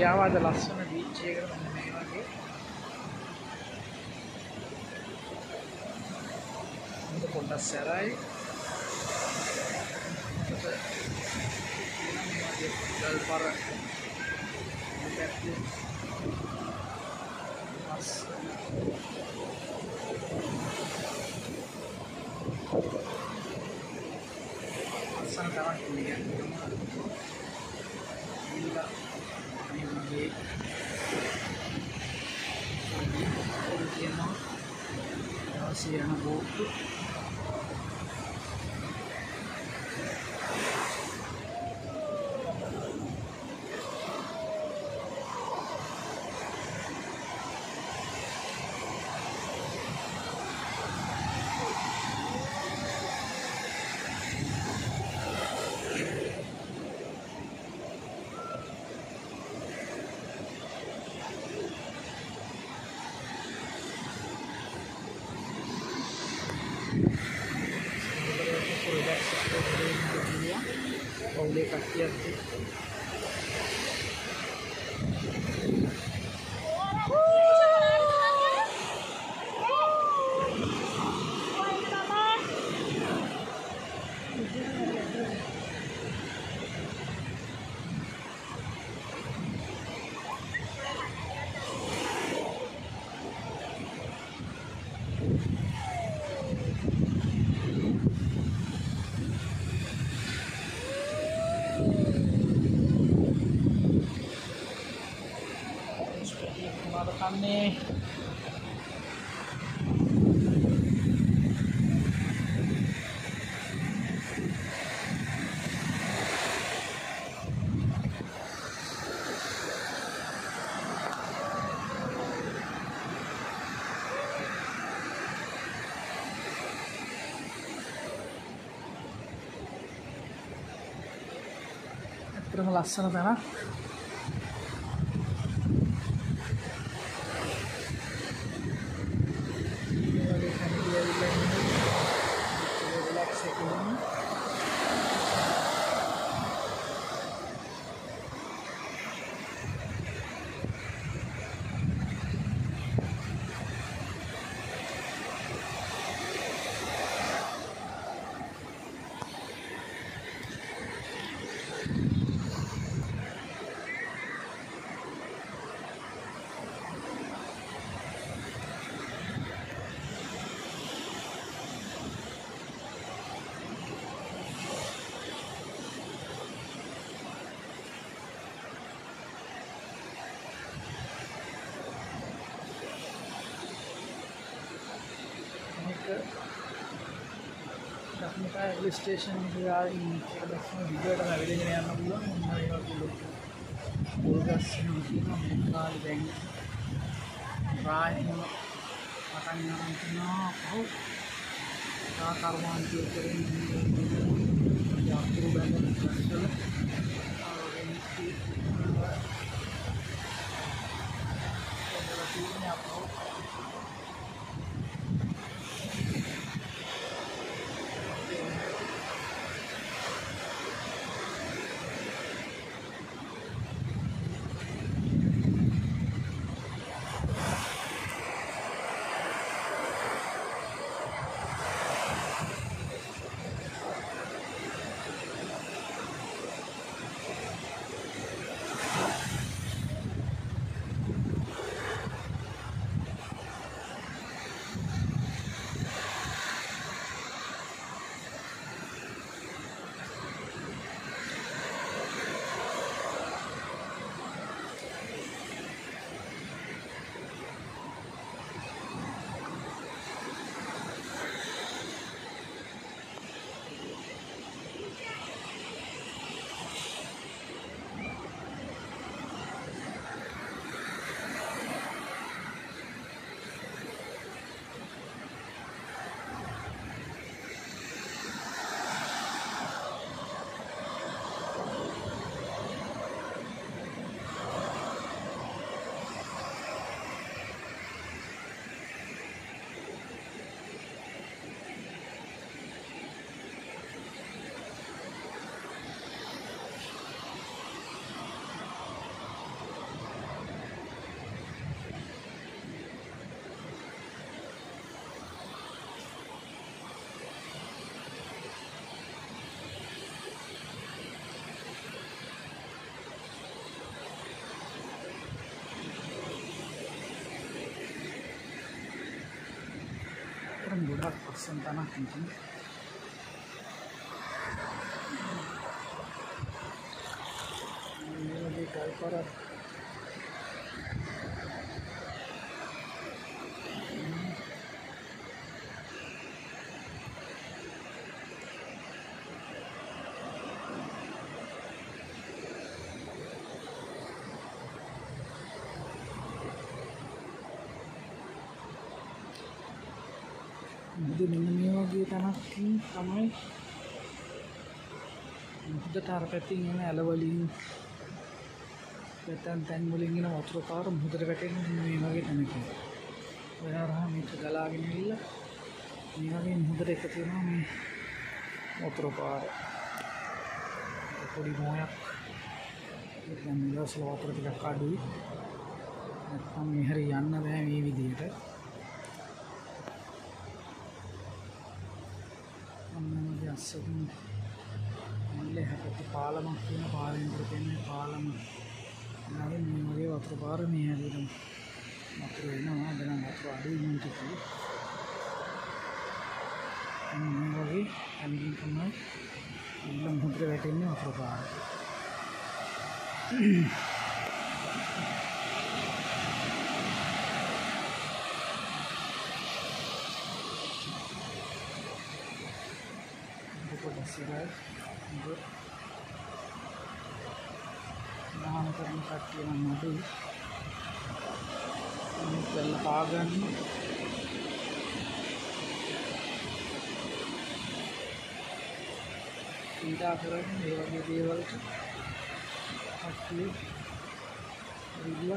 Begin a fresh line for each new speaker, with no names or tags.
ගියාම අද ලස්සන බීච් එකකට මෙන්න මේ වගේ හොඳ පොඩ්ඩක් සැරයි එතකොට තියෙනවා මේ වගේ ගල් පර පැත්තේ Thank you. de pacientes. ¡Uh! relaciona, vai lá. මේක දක්නකා ඇගලි ස්ටේෂන් ගාවින් එක දක්ම විදියට ඇවිලගෙන යන්න පුළුවන් මොන්න ඒ වගේ ලොකු පොල්ගස් තියෙනවා මේ කාලේ දැන් රායම පටන් ගන්න තියෙනවා පහු තා කර්මාන්තය Sir Paksan Tanah Kencing. ये गाय पर अब වගේ කල්පරක් මුද මෙන්න මේ වගේ තැනක්කින් තමයි මුහුදට අර පැත්තින් එන ඇලවලින් පැතන් තැන් වලින් එන වතුර පාර මුහුදට වැටෙන්නේ මේ වගේ තැනකින්. ඔය හරහා මේක ගලාගෙන ඉල්ල මේ වගේ මුහුදට එකතු වෙනවා මේ වතුර පාර. පොඩි මොයක්. දැන් මේ දවස්වල වතුර ටිකක් අඩුයි. නැත්නම් මේ හැරි යන්න බෑ මේ විදිහට. చూడండి లేకపోతే పాల మొక్కలు పాలింపుడిపోయింది పాలం అలాగే మేము మరి ఒక వారు మీ అడిగినాం అప్పుడు వెళ్ళినాము అక్కడ అప్పుడు అడిగి ఉంటుంది ఇంకొకటి అనుకుంటున్నాం ఇల్లు ముద్ర పెట్టింది ఒక వారు को घसीटा है ನಾಮಕರಣ ಪ್ರಕ್ರಿಯೆ ಮಾಡಿ ಸ್ವಲ್ಪ ಆಗನ್ನು ಸೀತಾಪುರಂ ದೇವಗೆ ದೇವರಿಗೆ ಹಕ್ಕಿ ಇಲ್ಲ